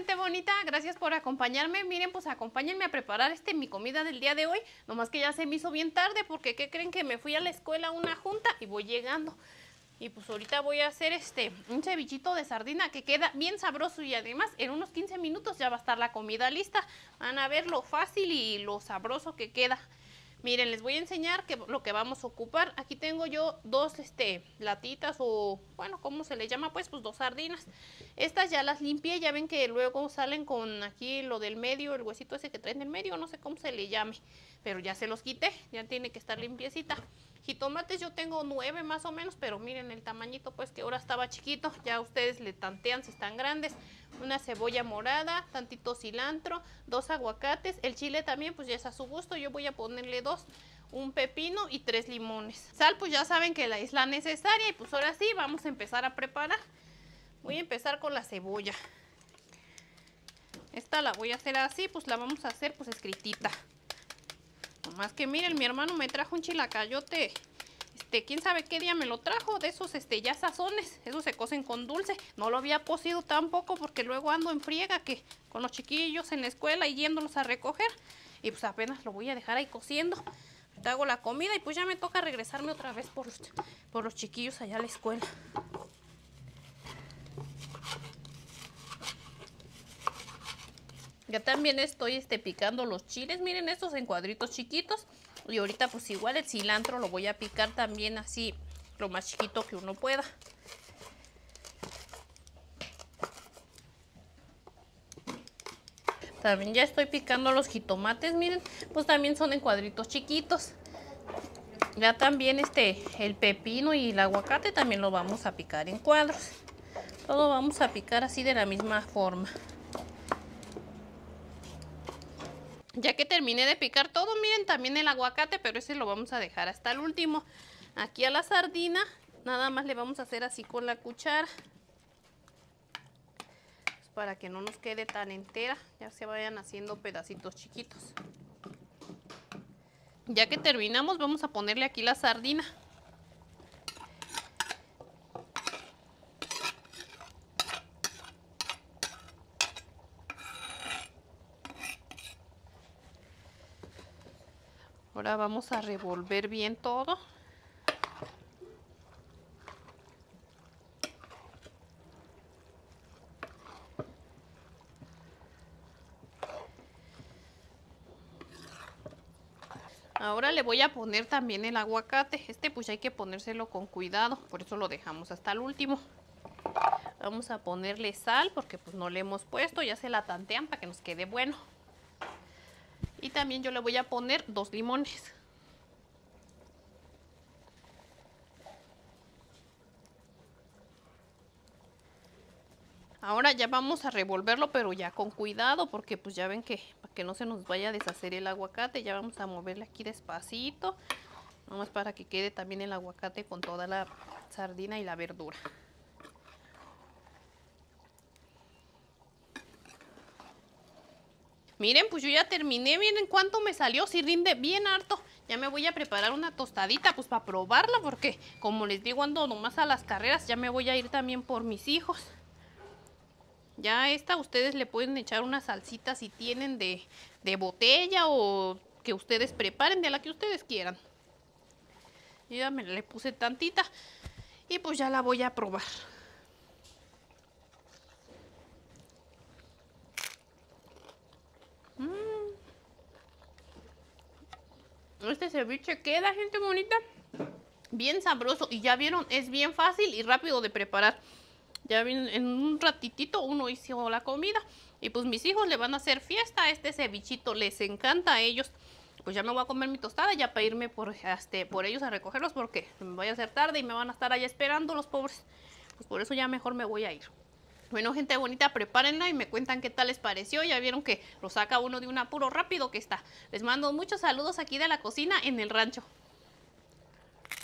gente bonita, gracias por acompañarme. Miren, pues acompáñenme a preparar este mi comida del día de hoy. Nomás que ya se me hizo bien tarde porque ¿qué creen que me fui a la escuela una junta y voy llegando? Y pues ahorita voy a hacer este un cevichito de sardina que queda bien sabroso y además en unos 15 minutos ya va a estar la comida lista. Van a ver lo fácil y lo sabroso que queda. Miren, les voy a enseñar que, lo que vamos a ocupar. Aquí tengo yo dos este, latitas o, bueno, ¿cómo se le llama? Pues, pues dos sardinas. Estas ya las limpié, ya ven que luego salen con aquí lo del medio, el huesito ese que traen en medio, no sé cómo se le llame. Pero ya se los quité, ya tiene que estar limpiecita. Jitomates yo tengo nueve más o menos, pero miren el tamañito pues que ahora estaba chiquito. Ya ustedes le tantean si están grandes. Una cebolla morada, tantito cilantro, dos aguacates. El chile también pues ya es a su gusto. Yo voy a ponerle dos un pepino y tres limones. Sal pues ya saben que la es la necesaria y pues ahora sí vamos a empezar a preparar. Voy a empezar con la cebolla. Esta la voy a hacer así, pues la vamos a hacer pues escritita. Más que miren, mi hermano me trajo un chilacayote. Este, quién sabe qué día me lo trajo, de esos este, ya sazones, esos se cocen con dulce. No lo había cocido tampoco porque luego ando en friega que con los chiquillos en la escuela y yéndolos a recoger. Y pues apenas lo voy a dejar ahí cociendo. Te hago la comida y pues ya me toca regresarme otra vez por por los chiquillos allá a la escuela. Ya también estoy este, picando los chiles, miren estos en cuadritos chiquitos. Y ahorita pues igual el cilantro lo voy a picar también así, lo más chiquito que uno pueda. También ya estoy picando los jitomates, miren, pues también son en cuadritos chiquitos. Ya también este, el pepino y el aguacate también lo vamos a picar en cuadros. Todo vamos a picar así de la misma forma. Ya que terminé de picar todo, miren, también el aguacate, pero ese lo vamos a dejar hasta el último. Aquí a la sardina, nada más le vamos a hacer así con la cuchara. Pues para que no nos quede tan entera, ya se vayan haciendo pedacitos chiquitos. Ya que terminamos, vamos a ponerle aquí la sardina. Ahora vamos a revolver bien todo. Ahora le voy a poner también el aguacate. Este pues hay que ponérselo con cuidado, por eso lo dejamos hasta el último. Vamos a ponerle sal porque pues no le hemos puesto, ya se la tantean para que nos quede bueno. Y también yo le voy a poner dos limones. Ahora ya vamos a revolverlo, pero ya con cuidado, porque pues ya ven que para que no se nos vaya a deshacer el aguacate, ya vamos a moverle aquí despacito. Vamos para que quede también el aguacate con toda la sardina y la verdura. Miren, pues yo ya terminé, miren cuánto me salió, si rinde bien harto. Ya me voy a preparar una tostadita, pues para probarla, porque como les digo, ando nomás a las carreras, ya me voy a ir también por mis hijos. Ya esta ustedes le pueden echar una salsita si tienen de, de botella o que ustedes preparen, de la que ustedes quieran. Ya me le puse tantita y pues ya la voy a probar. Este ceviche queda, gente bonita. Bien sabroso. Y ya vieron, es bien fácil y rápido de preparar. Ya en un ratitito uno hizo la comida. Y pues mis hijos le van a hacer fiesta. Este cevichito les encanta a ellos. Pues ya me voy a comer mi tostada ya para irme por, este, por ellos a recogerlos porque me voy a hacer tarde y me van a estar allá esperando los pobres. Pues por eso ya mejor me voy a ir. Bueno, gente bonita, prepárenla y me cuentan qué tal les pareció. Ya vieron que lo saca uno de un apuro rápido que está. Les mando muchos saludos aquí de la cocina en el rancho.